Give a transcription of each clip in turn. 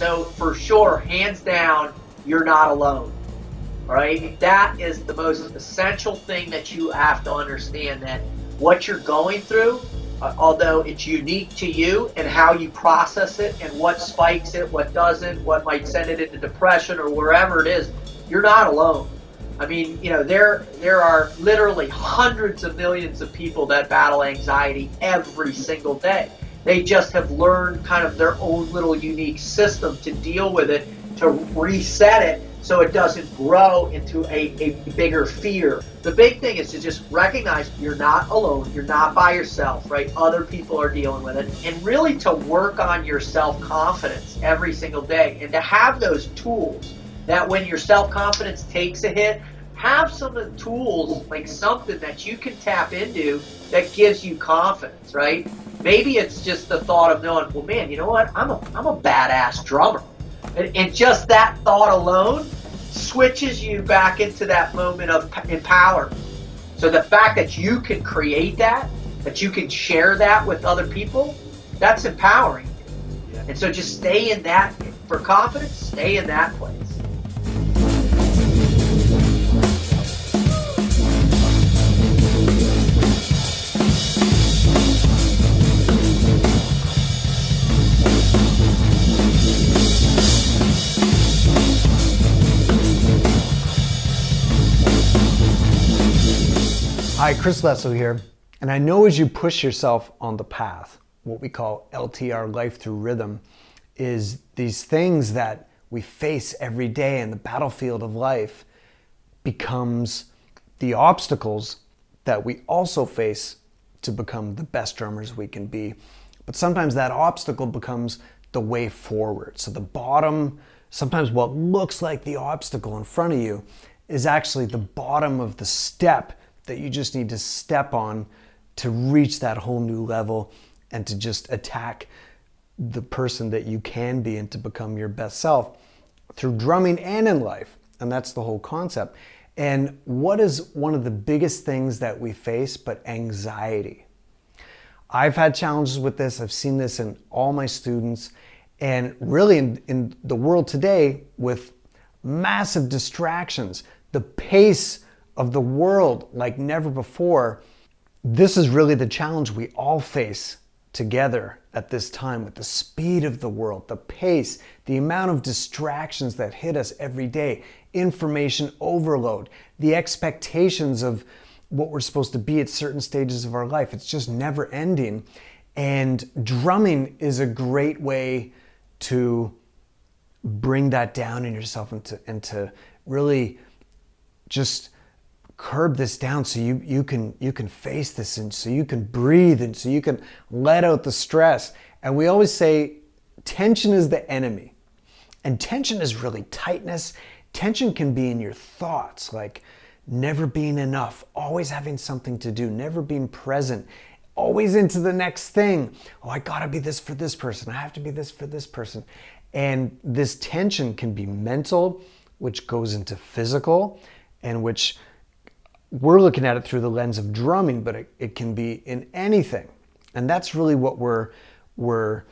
So for sure, hands down, you're not alone. Right, that is the most essential thing that you have to understand that what you're going through, uh, although it's unique to you and how you process it and what spikes it, what doesn't, what might send it into depression or wherever it is, you're not alone. I mean, you know, there there are literally hundreds of millions of people that battle anxiety every single day. They just have learned kind of their own little unique system to deal with it, to reset it so it doesn't grow into a, a bigger fear. The big thing is to just recognize you're not alone, you're not by yourself, right? Other people are dealing with it, and really to work on your self confidence every single day and to have those tools that when your self confidence takes a hit, have some of the tools, like something that you can tap into that gives you confidence, right? Maybe it's just the thought of knowing, well, man, you know what? I'm a, I'm a badass drummer. And, and just that thought alone switches you back into that moment of empowerment. So the fact that you can create that, that you can share that with other people, that's empowering. And so just stay in that, for confidence, stay in that place. Hi, Chris Lesso here. And I know as you push yourself on the path, what we call LTR life through rhythm, is these things that we face every day in the battlefield of life becomes the obstacles that we also face to become the best drummers we can be. But sometimes that obstacle becomes the way forward. So the bottom, sometimes what looks like the obstacle in front of you is actually the bottom of the step that you just need to step on to reach that whole new level and to just attack the person that you can be and to become your best self through drumming and in life. And that's the whole concept. And what is one of the biggest things that we face but anxiety? I've had challenges with this. I've seen this in all my students and really in, in the world today with massive distractions. The pace of the world like never before, this is really the challenge we all face together at this time with the speed of the world, the pace, the amount of distractions that hit us every day, information overload, the expectations of what we're supposed to be at certain stages of our life. It's just never ending. And drumming is a great way to bring that down in yourself and to, and to really just curb this down so you, you can you can face this and so you can breathe and so you can let out the stress. And we always say tension is the enemy. And tension is really tightness. Tension can be in your thoughts like never being enough always having something to do never being present always into the next thing. Oh i gotta be this for this person. I have to be this for this person. And this tension can be mental which goes into physical and which we're looking at it through the lens of drumming, but it, it can be in anything. And that's really what we're, we're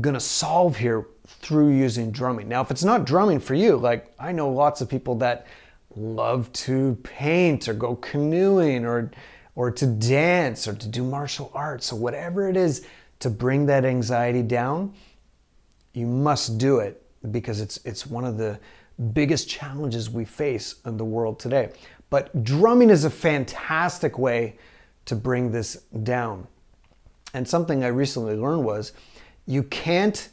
gonna solve here through using drumming. Now, if it's not drumming for you, like I know lots of people that love to paint or go canoeing or, or to dance or to do martial arts. So, whatever it is to bring that anxiety down, you must do it because it's, it's one of the biggest challenges we face in the world today. But drumming is a fantastic way to bring this down. And something I recently learned was you can't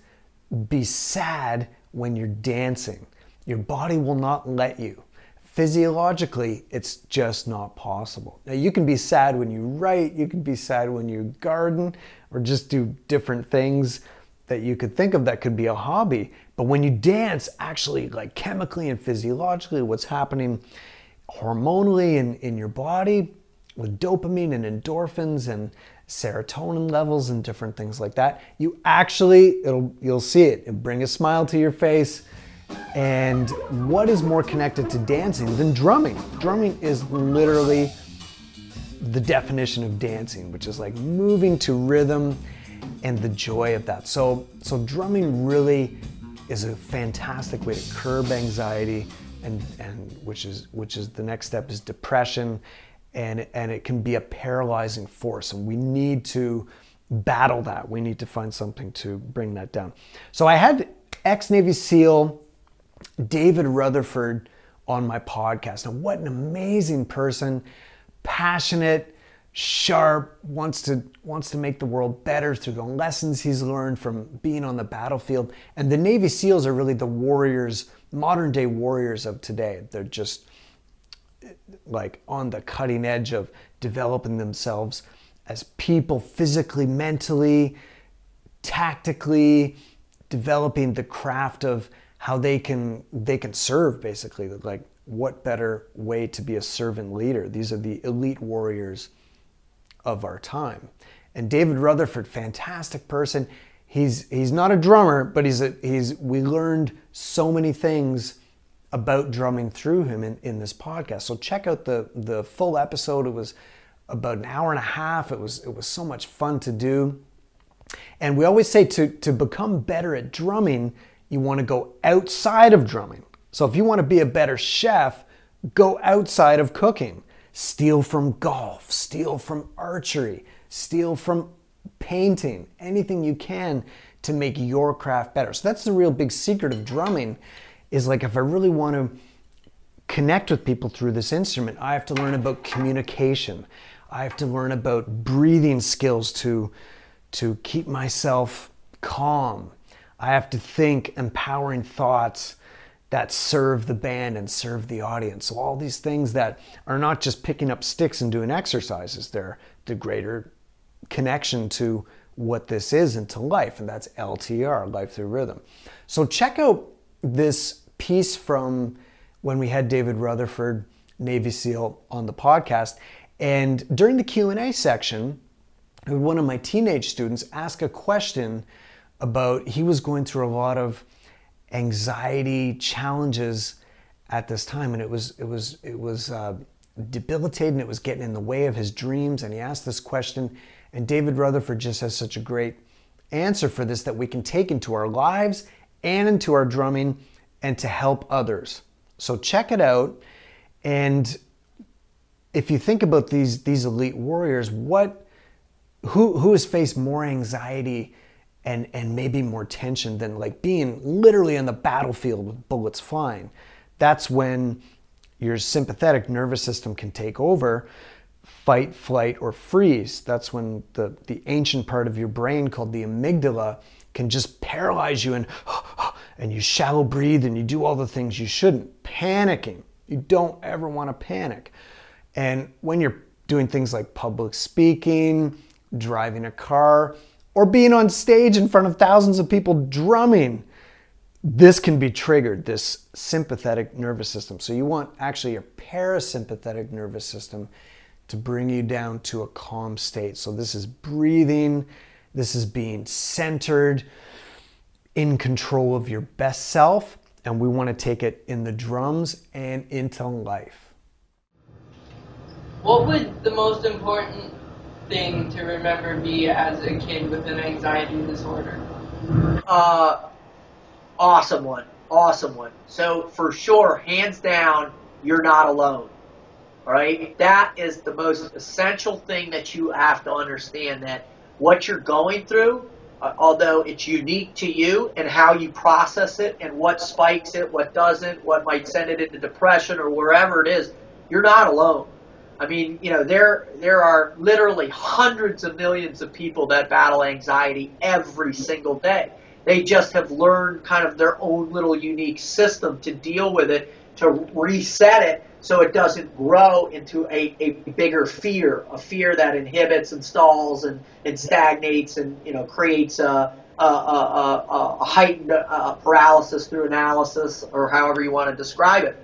be sad when you're dancing. Your body will not let you. Physiologically, it's just not possible. Now, you can be sad when you write, you can be sad when you garden, or just do different things that you could think of that could be a hobby. But when you dance, actually, like chemically and physiologically, what's happening hormonally in, in your body with dopamine and endorphins and serotonin levels and different things like that. You actually, it'll, you'll see it. It'll bring a smile to your face. And what is more connected to dancing than drumming? Drumming is literally the definition of dancing, which is like moving to rhythm and the joy of that. So, so drumming really is a fantastic way to curb anxiety and, and which is which is the next step is depression and and it can be a paralyzing force and we need to battle that. We need to find something to bring that down. So i had ex-navy seal david rutherford on my podcast. Now what an amazing person passionate sharp wants to wants to make the world better through the lessons he's learned from being on the battlefield. And the navy seals are really the warriors modern day warriors of today. They're just like on the cutting edge of developing themselves as people physically mentally tactically developing the craft of how they can they can serve basically. Like what better way to be a servant leader? These are the elite warriors of our time. And David Rutherford, fantastic person. He's he's not a drummer, but he's a, he's we learned so many things about drumming through him in, in this podcast. So check out the the full episode. It was about an hour and a half. It was it was so much fun to do. And we always say to to become better at drumming, you want to go outside of drumming. So if you want to be a better chef, go outside of cooking steal from golf, steal from archery, steal from painting, anything you can to make your craft better. So that's the real big secret of drumming is like if I really want to connect with people through this instrument, I have to learn about communication. I have to learn about breathing skills to to keep myself calm. I have to think empowering thoughts that serve the band and serve the audience. So all these things that are not just picking up sticks and doing exercises, they're the greater connection to what this is and to life, and that's LTR, Life Through Rhythm. So check out this piece from when we had David Rutherford, Navy SEAL, on the podcast. And during the Q&A section, one of my teenage students asked a question about he was going through a lot of anxiety challenges at this time, and it was it was it was uh, debilitating. It was getting in the way of his dreams. And he asked this question, and David Rutherford just has such a great answer for this that we can take into our lives and into our drumming, and to help others. So check it out, and if you think about these these elite warriors, what who who has faced more anxiety and and maybe more tension than like being literally on the battlefield with bullets flying. That's when your sympathetic nervous system can take over fight, flight, or freeze. That's when the, the ancient part of your brain called the amygdala can just paralyze you and and you shallow breathe and you do all the things you shouldn't. Panicking. You don't ever want to panic. And when you're doing things like public speaking, driving a car, or being on stage in front of thousands of people drumming, this can be triggered, this sympathetic nervous system. So you want actually your parasympathetic nervous system to bring you down to a calm state. So this is breathing, this is being centered, in control of your best self, and we want to take it in the drums and into life. What would the most important thing to remember me as a kid with an anxiety disorder? Uh, awesome one. Awesome one. So for sure, hands down, you're not alone. All right? That is the most essential thing that you have to understand that what you're going through, uh, although it's unique to you and how you process it and what spikes it, what doesn't, what might send it into depression or wherever it is, you're not alone. I mean, you know, there there are literally hundreds of millions of people that battle anxiety every single day. They just have learned kind of their own little unique system to deal with it, to reset it so it doesn't grow into a, a bigger fear, a fear that inhibits and stalls and, and stagnates and, you know, creates a, a, a, a heightened uh, paralysis through analysis or however you want to describe it.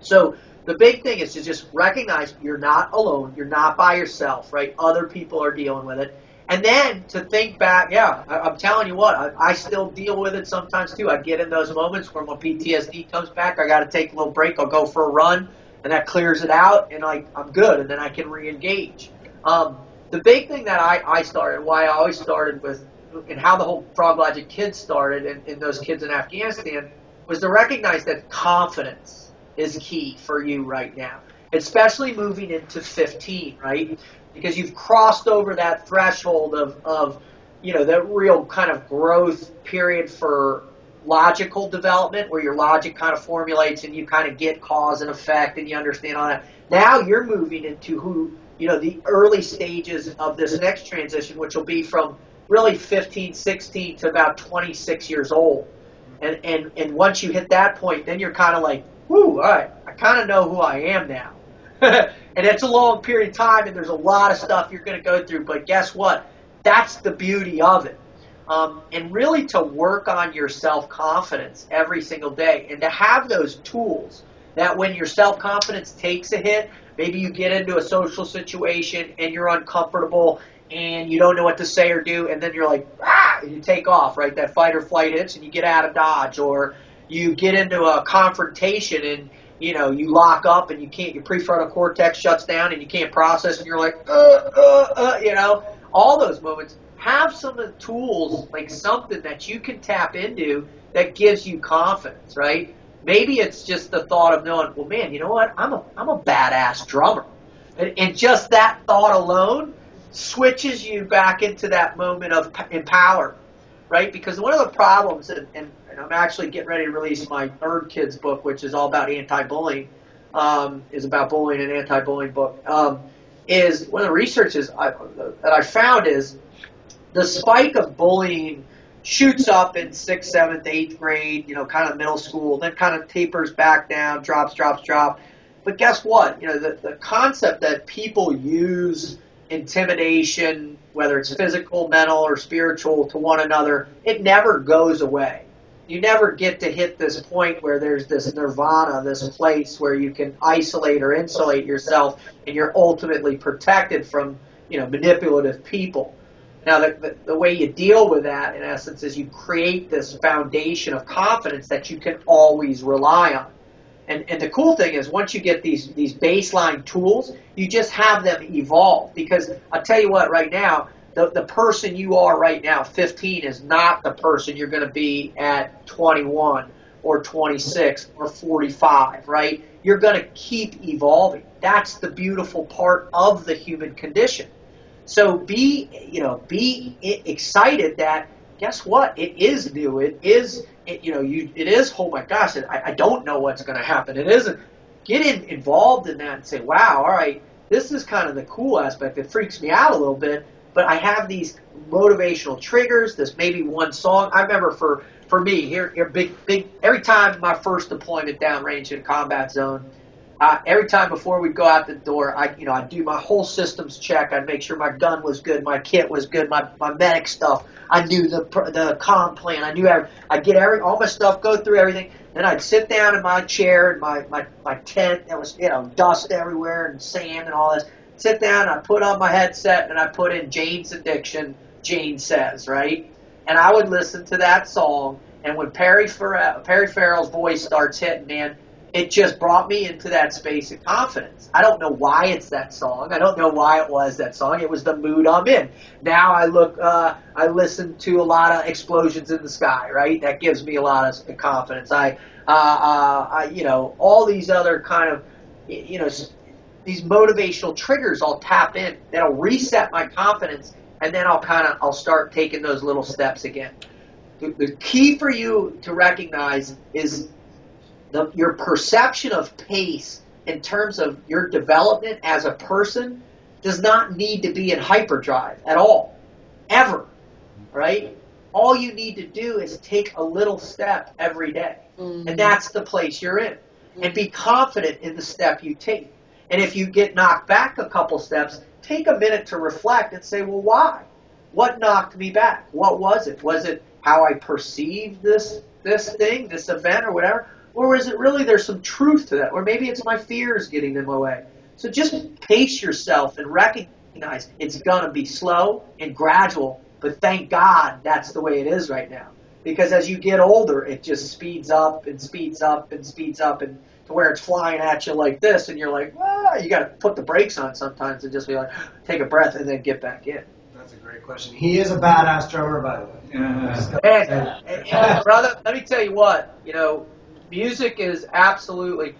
So the big thing is to just recognize you're not alone, you're not by yourself, right? Other people are dealing with it. And then to think back, yeah, I, am telling you what, I, I, still deal with it sometimes too. I get in those moments where my PTSD comes back, I got to take a little break, I'll go for a run, and that clears it out, and I, I'm good, and then I can re engage. Um, the big thing that I, I started, why I always started with and how the whole Frog Logic kids started and, and those kids in Afghanistan was to recognize that confidence is key for you right now, especially moving into 15, right? Because you've crossed over that threshold of, of you know, that real kind of growth period for logical development where your logic kind of formulates and you kind of get cause and effect and you understand all that. Now you're moving into who, you know, the early stages of this next transition, which will be from really 15, 16 to about 26 years old. And, and, and once you hit that point, then you're kind of like, whoo, all right, I kind of know who I am now. and it's a long period of time and there's a lot of stuff you're going to go through. But guess what? That's the beauty of it um, and really to work on your self confidence every single day and to have those tools that when your self confidence takes a hit, maybe you get into a social situation and you're uncomfortable and you don't know what to say or do, and then you're like, ah, and you take off, right? That fight or flight hits and you get out of dodge, or you get into a confrontation and you know you lock up and you can't, your prefrontal cortex shuts down and you can't process, and you're like, uh, uh, uh, you know, all those moments have some of the tools, like something that you can tap into that gives you confidence, right? Maybe it's just the thought of knowing, well, man, you know what? I'm a, I'm a badass drummer. And, and just that thought alone switches you back into that moment of empower, right? Because one of the problems, and, and, I'm actually getting ready to release my third Kids book, which is all about anti-bullying, um, is about bullying and anti-bullying book, um, is one of the researches I, that I found is the spike of bullying shoots up in sixth, seventh, eighth grade, you know, kind of middle school, then kind of tapers back down, drops, drops, drop. But guess what? You know, the, the concept that people use intimidation, whether it's physical, mental, or spiritual, to one another, it never goes away. You never get to hit this point where there's this nirvana, this place where you can isolate or insulate yourself and you're ultimately protected from, you know, manipulative people. Now, the, the, the, way you deal with that, in essence, is you create this foundation of confidence that you can always rely on. And, and the cool thing is, once you get these, these baseline tools, you just have them evolve. Because I'll tell you what, right now, the, the person you are right now, 15, is not the person you're going to be at 21 or 26 or 45, right? You're going to keep evolving. That's the beautiful part of the human condition. So be, you know, be excited that guess what? It is new. It is, it, you know, you, it is. Oh my gosh! I, I don't know what's going to happen. It isn't. Get in, involved in that and say, wow, all right, this is kind of the cool aspect. It freaks me out a little bit, but I have these motivational triggers. This maybe one song. I remember for for me here, here big big. Every time my first deployment downrange in a combat zone every time before we'd go out the door, I you know I'd do my whole systems check. I'd make sure my gun was good, my kit was good, my, my medic stuff. I knew the the com plan. I knew every, I'd get every all my stuff, go through everything. Then I'd sit down in my chair in my, my, my tent. that was you know dust everywhere and sand and all this. Sit down. I put on my headset and I put in Jane's Addiction. Jane says right, and I would listen to that song. And when Perry Farrell, Perry Farrell's voice starts hitting, man it just brought me into that space of confidence. I don't know why it's that song. I don't know why it was that song. It was the mood I'm in. Now I look, uh, I listen to a lot of explosions in the sky, right? That gives me a lot of confidence. I, uh, uh, I, you know, all these other kind of, you know, these motivational triggers. I'll tap in. That'll reset my confidence, and then I'll kind of, I'll start taking those little steps again. The, the key for you to recognize is the, your perception of pace in terms of your development as a person does not need to be in hyperdrive at all, ever, right? All you need to do is take a little step every day. Mm-hmm. and that's the place you're in. And be confident in the step you take. And if you get knocked back a couple steps, take a minute to reflect and say, well, why? What knocked me back? What was it? Was it how I perceived this this thing, this event, or whatever? Or is it really there's some truth to that? Or maybe it's my fears getting in my way. So just pace yourself and recognize it's going to be slow and gradual, but thank God that's the way it is right now. Because as you get older, it just speeds up and speeds up and speeds up and to where it's flying at you like this, and you're like, ah, you got to put the brakes on sometimes and just be like, take a breath and then get back in. That's a great great question. He is a badass drummer, by the way. Yeah. And, and, and brother, let me tell you what, you know, music is absolutely,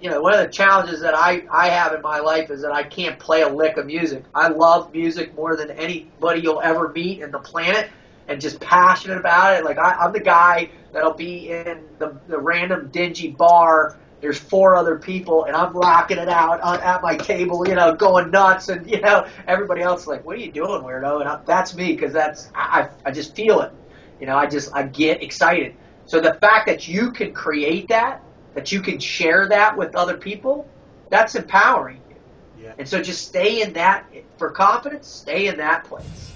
you know, one of the challenges that I, I have in my life is that I can't play a lick of music. I love music more than anybody you'll ever meet in the planet and just passionate about it. Like, I, I'm the guy that'll be in the, the random dingy bar. There's four other people, and I'm rocking it out on, at my table, you know, going nuts, and you know, everybody else is like, "What are you doing, weirdo?" And I, that's me because that's I, I just feel it, you know. I just I get excited. So the fact that you can create that, that you can share that with other people, that's empowering you. Yeah. And so just stay in that for confidence. Stay in that place.